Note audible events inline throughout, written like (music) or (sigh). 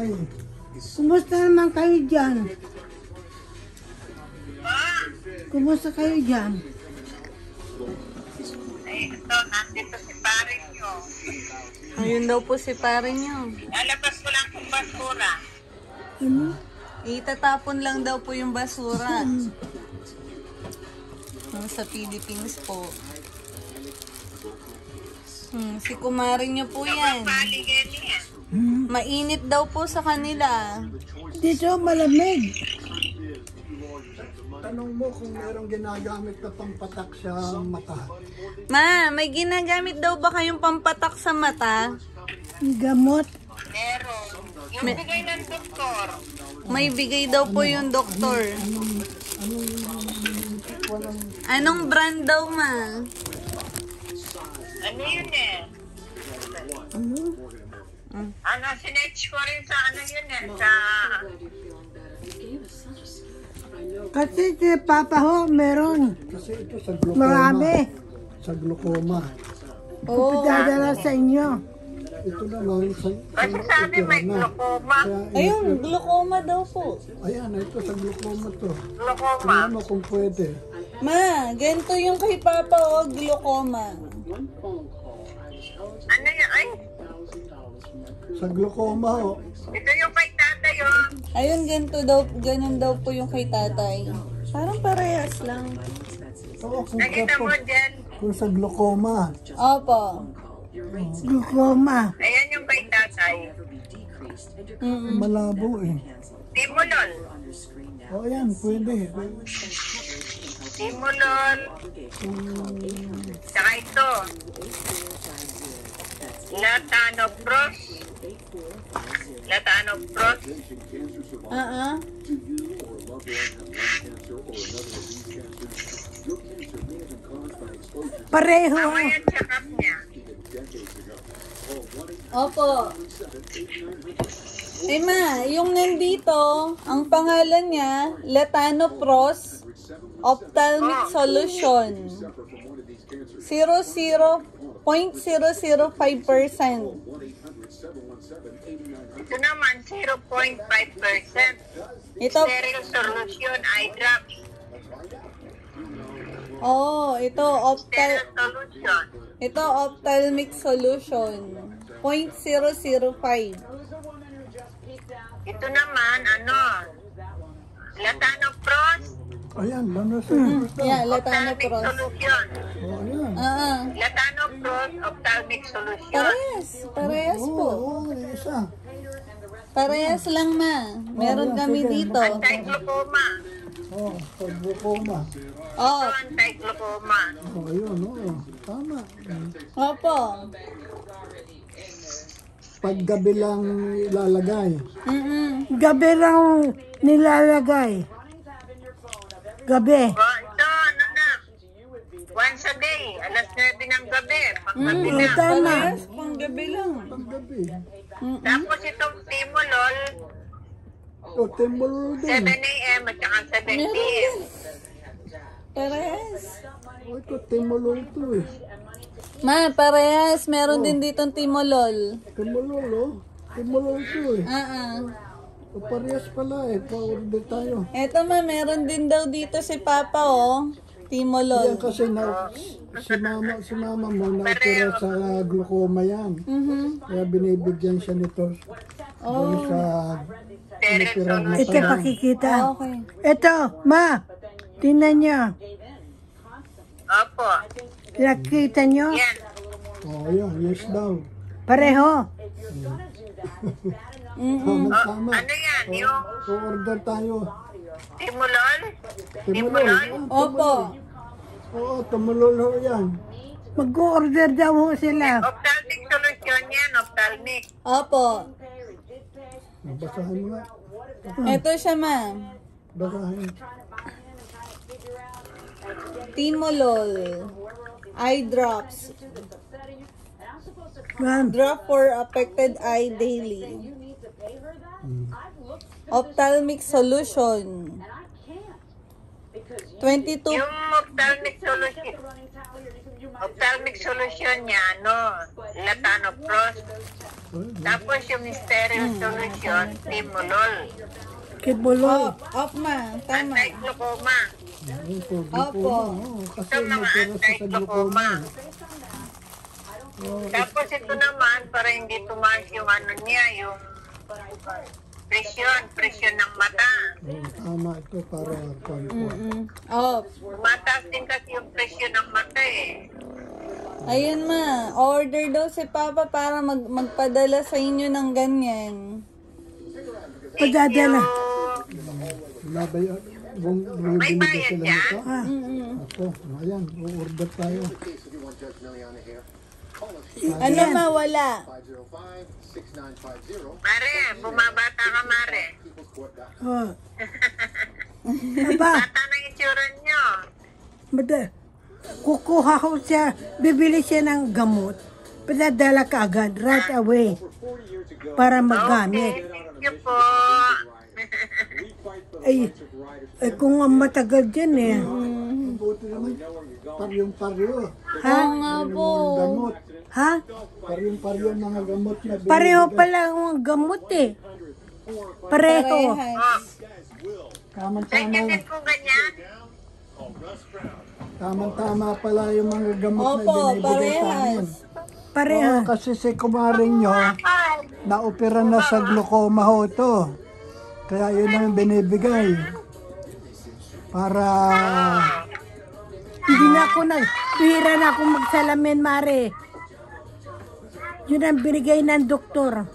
tayo. Kumusta naman kayo dyan? Kumusta kayo dyan? Ay, ito, nandito si pare nyo. Ayun daw po si pare niyo. Lalabas ko lang kung basura. Ano? Itatapon lang daw po yung basura. Oh, sa Philippines po. Hmm, si kumari niyo po yan. Paligyan niya. Mainit daw po sa kanila. Dito malamig. Tanong mo kung merong ginagamit na pampatak sa mata. Ma, may ginagamit daw ba kayong pampatak sa mata? Gamot. Meron. Yung bigay ng doktor. May bigay daw po yung doktor. Anong brand daw, ma? Ano yun eh? Ano? Ano, sinerch ko rin sa ano yun eh, sa... Kasi si Papa ho, meron. Kasi ito sa glaucoma. Marami. Sa glaucoma. Oh, Dadala sa inyo. Ito naman sa... Kasi sabi may glaucoma. sa ayun, glaucoma daw po. Ayan, ito sa glaucoma to. Glaucoma. Tingnan mo kung pwede. Ma, ganito yung kay Papa, oh, glaucoma. Ano yun? Ay, Sa glaucoma, oh. ito yung kay tatay oh. Ayun, ganito daw, ganun daw po yung kay tatay. Parang parehas lang. Oo, kung, Nakita mo kung, dyan. kung sa glaucoma. Opo. Glaucoma. Ayan yung kay tatay. Mm-mm. Malabo eh. Timolol. O ayan, pwede. Timolol. Saka ito. Latanopros. Latanopros. Ah, ah. Pareho. Mamaya check up niya. Opo. Eh ma, yung nandito, ang pangalan niya, Letanopros Ophthalmic Solution. 00.005%. Ito naman, 0.5%. Ito, Sterile solution, eye drops. oh, ito, optal, Sterile solution. ito, ophthalmic solution. 0.005. Ito naman, ano, Latanopros, Ayan, lalo sa Yeah, ophthalmic solution. O ayan. Ah, ah. Latanopros, ophthalmic solution. Parehas, parehas po. oo, isa. Parehas lang ma. Meron Oh, kami sige. dito. Anti-glaucoma. Oo, sa glaucoma. Oh, Ito, anti-glaucoma. O ayun, oo. Tama. opo. Paggabi lang ilalagay. Mm-mm. Gabi lang nilalagay. Gabi. Ito, ano na, once a day, alas 9 ng gabi, panggabi Mm, na. Tama. Parehas, pang gabi lang. Paggabi. Tapos itong Timolol, O, timol 7 din. a.m. at saka 7 Meron p.m. Parehas. O, ito, timol ito eh. Ma, parehas. Meron din ditong timolol. Timol, oh. Timol ito eh. Ah, ah. O, parehas pala eh. Pa-order tayo. Eto ma, meron din daw dito si Papa, oh. Yan Timolol. kasi na, si mama, si mama mo na-opera sa glaucoma yan. Mhm. Kaya binibigyan siya nito doon sa natural na Ito tayo. pakikita. Okay. Ito, ma. Tingnan niyo. Opo, Nakita niyo? yan. O, ayan, yes daw. Pareho. Tama, tama. Ano yan, yung O-order tayo. Timolol? Timulol. Opo. Oo, tumulol ho yan. Mag-order daw ho sila. Ophthalmic solution yan, ophthalmic. Opo. Basahin mo nga. Eto siya, ma. Basahin. Timolol. Eye drops. Ma'am, Drop for affected eye daily. Ophthalmic solution. 22 Yung ophthalmic solution, ophthalmic solution niya, ano, Latanoprost. Tapos yung stereo solution, Timolol. Kibulo. Off, off ma. Tama. Anti-glaucoma. Opo. Ito mga anti-glaucoma. Tapos ito naman, para hindi tumaas yung ano niya, yung presyon, presyon ng mata. Tama ito para kontra. Mm. Off. Mataas din kasi yung presyon ng mata eh. Ayun ma, order daw si Papa para mag magpadala sa inyo ng ganyan. Padadala. Wala ba yun? Bung, May bayad sila yan? nito? Ah, Ako, ayan, order tayo. Ano ma, wala. Mare, bumabata ka Mare. oh. Aba, Bata na itsura nyo. mada. Kukuha ko siya, bibili siya ng gamot. Padadala ka agad, right away. Para magamit. Okay, thank you po. (laughs) Ay, ay kung ang matagal dyan eh. Buti naman, paryong-paryo. Ha? Oo nga po. Gamot. Ha? Paryong-paryo ang mga gamot na binibigay. Pareho pala ang gamot eh. Pareho. Parehas. Po ganyan. tamang-tama pala yung mga gamot Opo, na binibigay sa amin. Pareho. Oo, kasi si kumaring nyo, na-opera na sa glaucoma ho to. Kaya yun ang binibigay. Para, Hindi na ako nag, pira na ako magsalamin, Mare. Yun ang binigay ng doktor.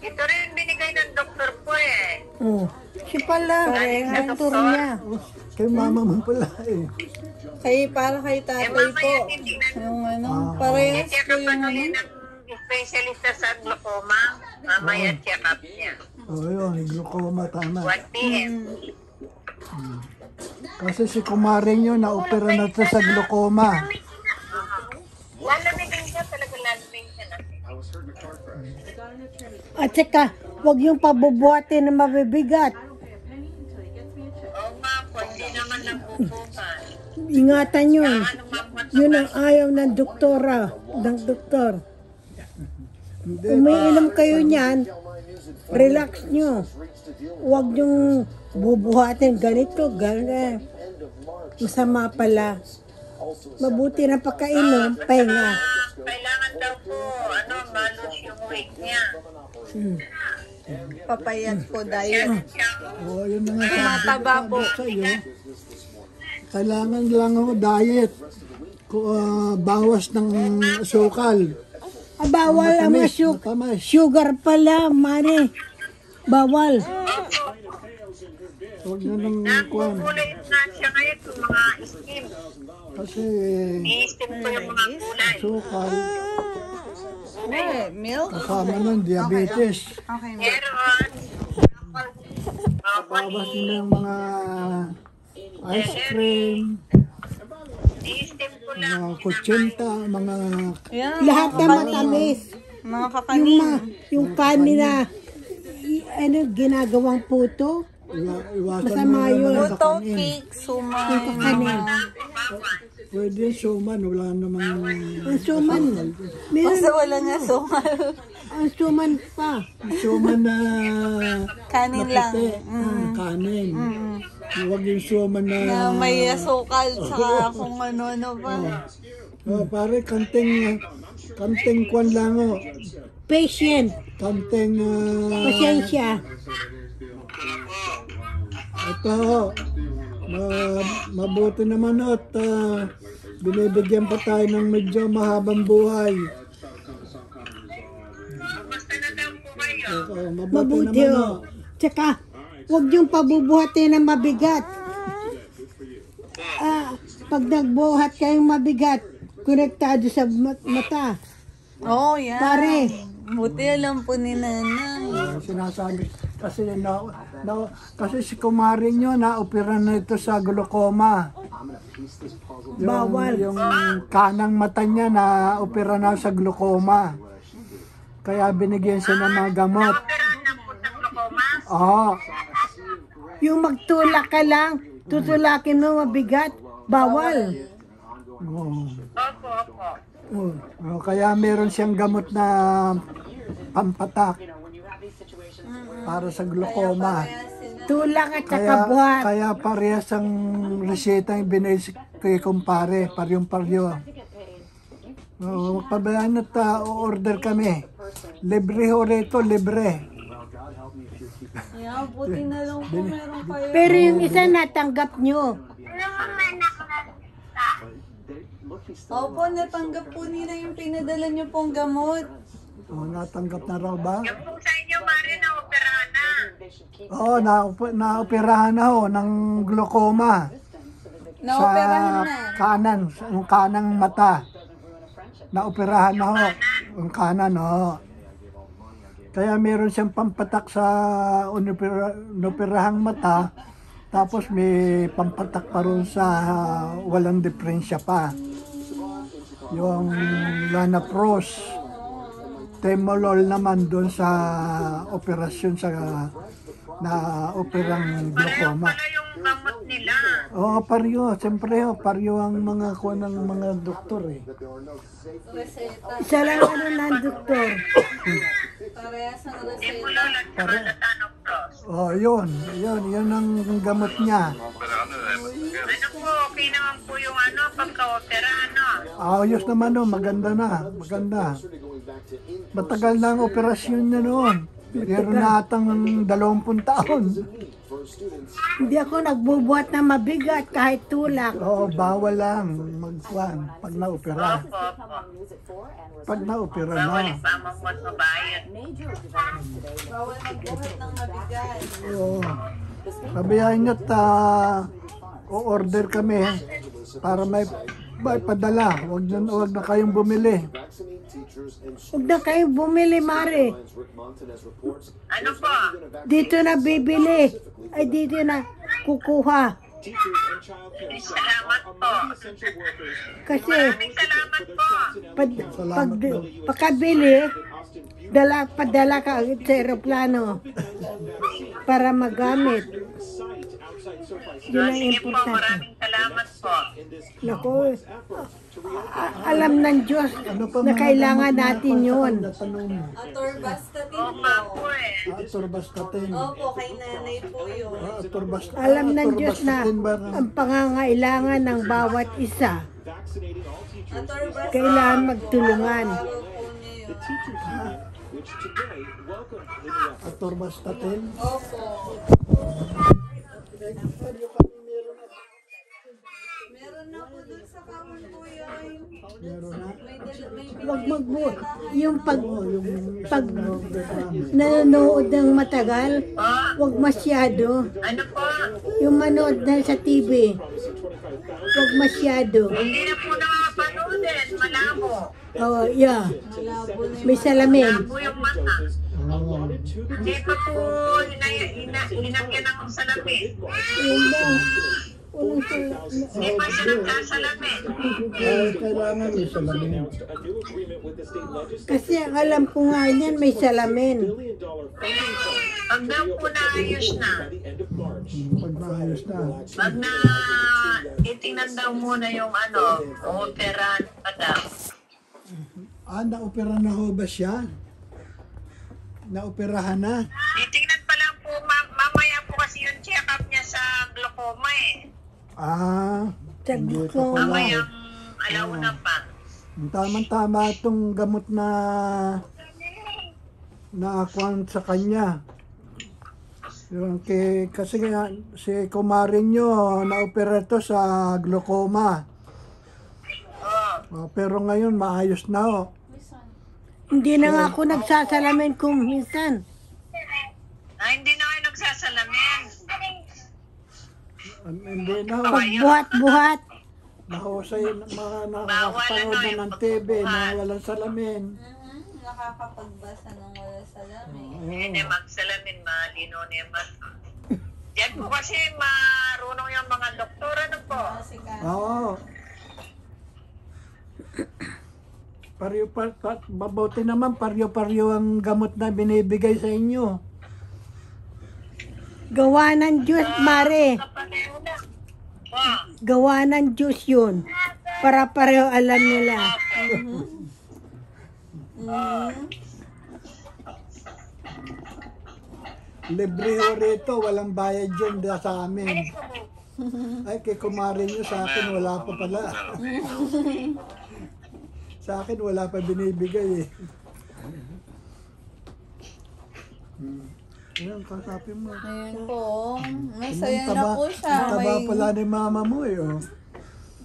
Ito rin binigay ng doktor po eh. Oh. Siya pala, ang doktor niya. kay mama mo pala eh. Kay, para kay Eh tatay mamaya po. titignan. Yung ano, parehas Check po up yung ano ano. rin ng specialista sa glaucoma. Mamaya check up niya. O yun, glaucoma tama. 1 p.m. Kasi si kumaring nyo, na-opera na sa glaucoma. At saka, huwag yung pabubuhatin na mabibigat. Ingatan yun. Mamot Yun ang ayaw ng doktora, ng doktor. Umiinom kayo niyan, relax nyo. Huwag yung bubuhatin ganito, ganyan. Masama pala. Mabuti na pagkainom, pahinga. Ah, kailangan daw po, ano, malus yung weight niya. Papayat po diet. Siya, o yun na nga sabi Mataba po. ko sa'yo. Kailangan lang ako diet. Ah, bawas ng sukal. Ah, bawal ang mga Matamis, su- matamis. sugar pala, mare. Bawal. Huwag na nang kuhan. nagugulay na siya ngayon yung mga skin. Kasi I-steam ko yung mga gulay. sukal, Eh, milk? kasama nun, diabetes. Okay, milk. Meron. Bawas nila yung mga ice cream, mga kutsinta, mga Yan, Lahat na matamis. mga Yung, kakanin. ma, yung kanin na, i- ano, ginagawang puto. iwa- iwasan Masama yun. Puto, kakanin. cake, sumay. Kanin. Pwede yung suman, wala namang Ang suman. Meron, Basta wala nga sumal. ang suman pa. suman na Kanin lang. puti, ah, kanin. Huwag yung suman na, Na may asukal, saka kung ano-ano pa. oh, pare, kanting, kanting kwan lang oh. Patient. Kanting, ah, Pasensya. ito, ma, mabuti naman at ah, binibigyan pa tayo ng medyo mahabang buhay. Oo, mabuti, Mabuti naman oh. Tsaka, huwag yung pabubuhatin ng mabigat. Ah, pag nagbuhat kayong mabigat, konektado sa mat- mata. Oh, yan. Pare. Buti alam po ni nanay. oh. sinasabi kasi na, na kasi si kumarin nyo na-opera na ito sa glaucoma. Yung, Bawal. Yung kanang mata niya na-opera na sa glaucoma. Kaya binigyan siya ng mga gamot. Oo. Yung magtulak ka lang, tutulakin mo mabigat, bawal. Oo. Opo, opo. Oh. Oh, kaya meron siyang gamot na pampatak para sa glaucoma. Tulak at saka Kaya, buhat. kaya parehas ang reseta yung binayos kay kumpare, paryong paryo. Oh, pabayaan at uh, order kami. Libre ho rito, libre. Yeah, (laughs) buti na lang po meron kayo. Pero yung isa natanggap nyo. Opo, natanggap po nila yung pinadala niyo pong gamot. Oh, natanggap na raw ba? Yung po sa inyo, Mari, na operahan na. Oo, na, naoperahan na ho ng glaucoma. Naoperahan na. kanan, sa yung kanang mata. Naoperahan na ho. Yung kanan, ho. Kaya meron siyang pampatak sa unopera, unoperahang mata. Tapos may pampatak pa ron sa walang diferensya pa. Yung Lanapros. Temolol naman doon sa operasyon sa na operang glaucoma. Pala yung gamot nila. Oo, paryo. Siyempre, oh, paryo ang mga kuha ng mga doktor eh. Isa lang ano ng doktor. Parehas ang reseta. Latanopros. Oh, yun. Yun, yun ang gamot niya. Ano po, okay naman po yung ano, pagka-opera, ano? Ayos naman oh, maganda na. Maganda. Matagal na ang operasyon niya noon. Meron na atang 20 taon. Hindi ako nagbubuhat na mabigat kahit tulak. Oo, bawal lang magkuhan pag naopera. Pag naopera Bawal na. ipamamot mabayad. Bawal magbuhat ng mabigat. Oo. Sabihan niyo ta o-order kami para may may padala. Huwag na, huwag na kayong bumili. Huwag na kayong bumili, Mare. Ano po? Dito na bibili. Ay, dito na kukuha. Salamat po. Kasi Maraming salamat po. pag, pag, pagkabili, dala, padala ka sa aeroplano para magamit. Yun ang Sige po, importante. maraming salamat po. Naku, alam ng Diyos Ano pa na kailangan natin yun. Oo po. eh. Atorvastatin. Opo, kay nanay po yun. Ah, Atorvastatin. Alam ng Diyos na ang pangangailangan ng bawat isa. Kailangan magtulungan. Yun. Atorvastatin. Opo. Meron na po dun sa kahon po yun. Meron na. Huwag magbu yung pag yung pag nanonood ng matagal, huwag masyado. Ano po? Yung manood na sa TV, huwag masyado. Hindi na po nakapanoodin. Malabo. Oh, yeah. May salamin. Malabo yung mata. Oo. Hindi pa po hinay, hina, hinagyan salamin. Yun lang. Walang sal- Hindi pa siya nagkasalamin. Kaya kailangan may salamin. Kasi ang alam ko nga niyan, may salamin. Pag daw po naayos na, Pag maayos na. pag na itingnan daw muna yung ano, operahan pa daw. Ah, naopera na ho ba siya? Naoperahan na? Titingnan Ah, Sa hindi ko glaucoma. pala. Mamayang alauna pa. Tama-tama itong gamot na naakuan sa kanya. Yung kay, kasi nga, si kumarin nyo, naopera to sa glaucoma. Oh, Oh, pero ngayon, maayos na ho. Hindi na nga ako nagsasalamin kung minsan. ah, hindi na kayo nagsasalamin. Um, Hindi na. Pagbuhat-buhat, Nahusay, mga nakakapanood na ng TV na walang salamin. Mhm, Nakakapagbasa ng wala salamin. Hindi magsalamin, malino na yung mata. Yan po kasi marunong yung mga doktor, ano po? Oo. Paryo pa, pa, mabuti naman, paryo-paryo ang gamot na binibigay sa inyo. gawa ng Diyos, Mare. Oh, Gawa ng Diyos yun. Para pareho alam nila. Libre ho rito, walang bayad da sa amin. Ay, kay kumari nyo sa akin, wala pa pala. sa akin, wala pa binibigay eh. Hmm. Ayan, kasapin mo. Ayan po. Masaya na po siya. ang Taba May... pala ni mama mo eh. Oh.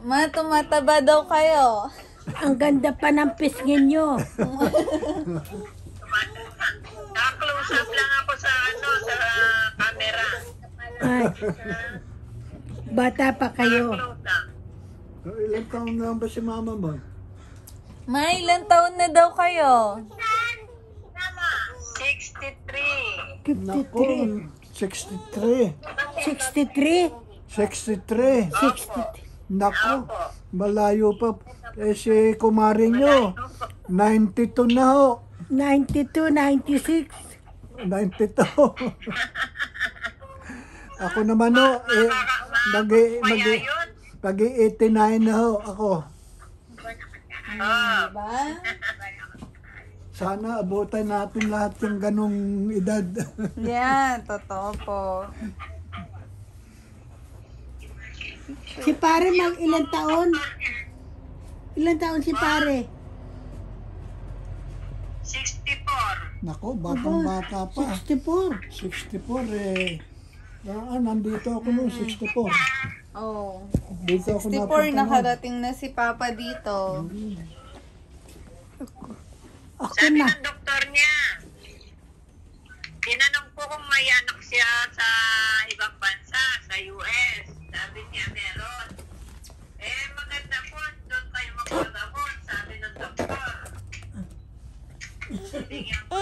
Ma, tumataba daw kayo. Ang ganda pa ng pisngin nyo. Naka-close up lang ako sa ano, sa camera. Ay, bata pa kayo. Ilang taon na ba si mama mo? Ma, ilang taon na daw kayo? 63. Nako, 53. 63. 63? 63. Nako, malayo pa. Eh si kumari nyo, 92 na ho. 92, 96. 92. ako naman ho, eh, mag, mag, pag 89 na ho ako. Ah, Diba? Sana abutan natin lahat yung ganong edad. (laughs) Yan, totoo po. Si pare mag ilang taon? Ilang taon si pare? 64. Nako, batang bata pa. 64. 64 eh. Ah, nandito ako noong 64. Oh. Dito ako 64, napunta noon. nakarating na si Papa dito. Ako Okay Sabi na. ng doktor niya, tinanong po kung may anak siya sa ibang bansa, sa US. Sabi niya, meron. Eh, maganda po, doon kayo magpagamot, sabi ng doktor. Ah. Bigyan ko